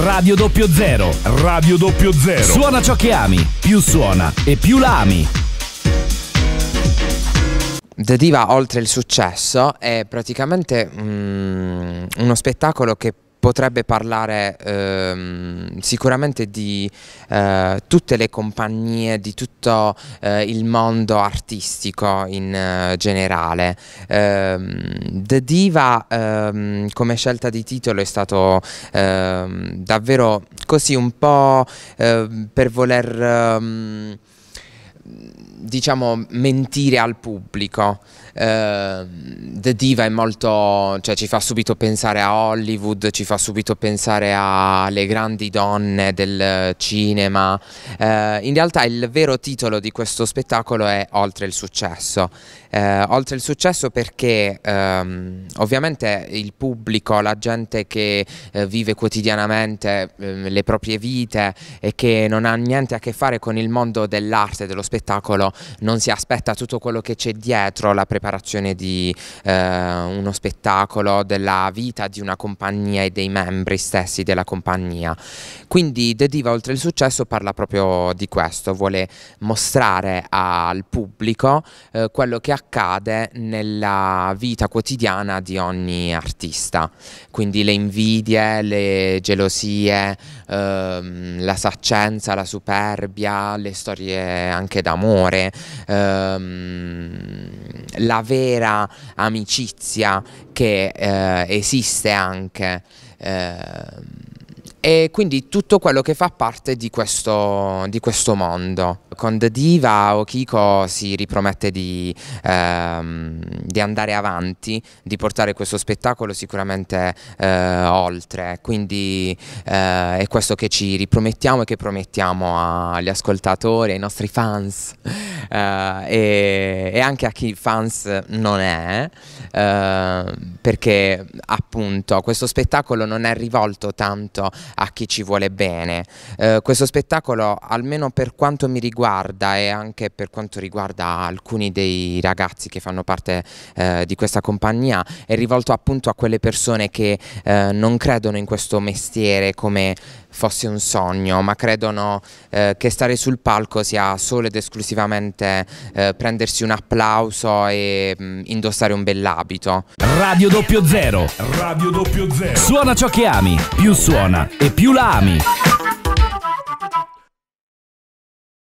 Radio 00. Radio 00. Suona ciò che ami, più suona e più la ami. The Diva oltre il successo è praticamente mm, uno spettacolo che potrebbe parlare ehm, sicuramente di eh, tutte le compagnie, di tutto eh, il mondo artistico in eh, generale. Ehm, The Diva ehm, come scelta di titolo è stato ehm, davvero così un po' ehm, per voler ehm, diciamo mentire al pubblico. Uh, The Diva è molto cioè ci fa subito pensare a Hollywood ci fa subito pensare alle grandi donne del cinema. Uh, in realtà il vero titolo di questo spettacolo è Oltre il successo. Uh, Oltre il successo perché um, ovviamente il pubblico la gente che vive quotidianamente ehm, le proprie vite e che non ha niente a che fare con il mondo dell'arte dello spettacolo non si aspetta tutto quello che c'è dietro la preparazione di eh, uno spettacolo, della vita di una compagnia e dei membri stessi della compagnia. Quindi The Diva oltre il successo parla proprio di questo, vuole mostrare al pubblico eh, quello che accade nella vita quotidiana di ogni artista, quindi le invidie, le gelosie, ehm, la saccenza, la superbia, le storie anche d'amore ehm, la vera amicizia che eh, esiste anche. Eh, e quindi tutto quello che fa parte di questo, di questo mondo. Con The Diva Okiko si ripromette di, ehm, di, andare avanti, di portare questo spettacolo sicuramente eh, oltre, quindi eh, è questo che ci ripromettiamo e che promettiamo agli ascoltatori, ai nostri fans eh, e, e, anche a chi fans non è, eh, perché appunto questo spettacolo non è rivolto tanto a chi ci vuole bene. Eh, questo spettacolo, almeno per quanto mi riguarda e anche per quanto riguarda alcuni dei ragazzi che fanno parte eh, di questa compagnia, è rivolto appunto a quelle persone che eh, non credono in questo mestiere come fosse un sogno, ma credono eh, che stare sul palco sia solo ed esclusivamente eh, prendersi un applauso e mh, mm, indossare un bell'abito. Radio 00. Radio 00. Suona ciò che ami, più suona e più la ami.